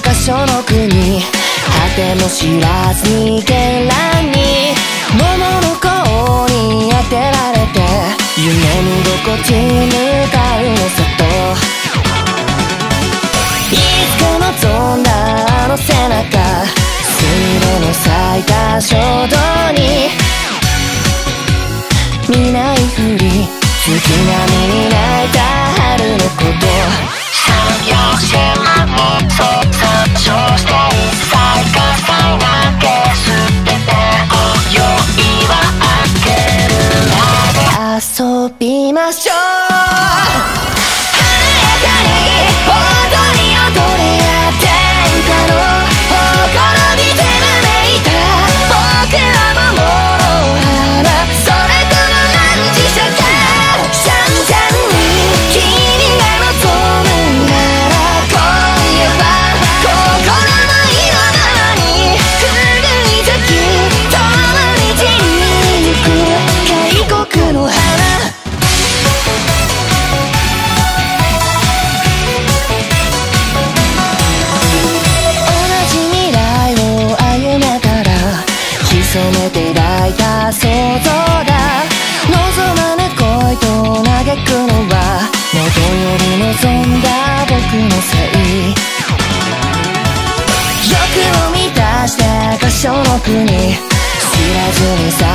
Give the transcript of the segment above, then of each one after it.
所の国果ても知らずに絢爛に桃の甲に当てられて夢見心地向かうのさといつか望んだあの背中スミレの咲いた衝動に見ないふり月並みに泣いた春のこと。染めて抱いた想像だ望まぬ恋と嘆くのは元より望んだ僕のせい欲を満たした箇所の国知らずにさ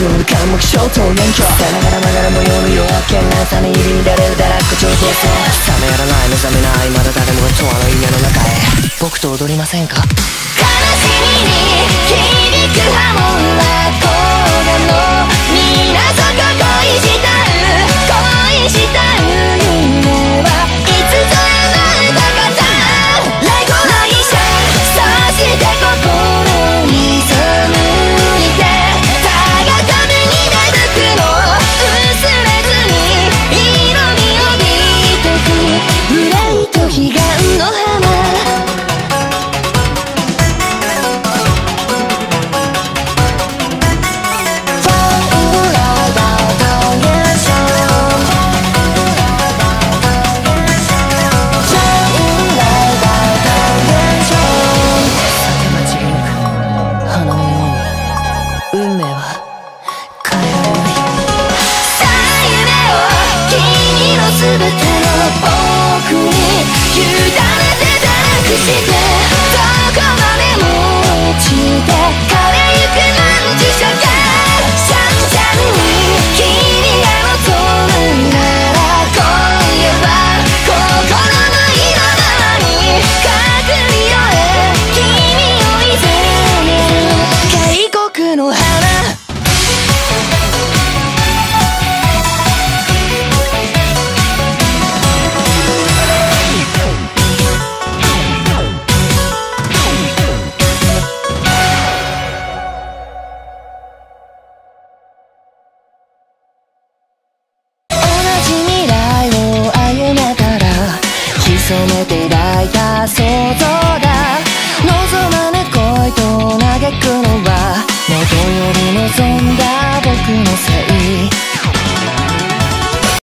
正義音量から目標と元気さながらながら模様の夜明けなさに入り乱れる堕落情報さ冷めやらない目覚めないまだ誰もが永遠の家の中へ僕と踊りませんか悲しみに響く波紋は solo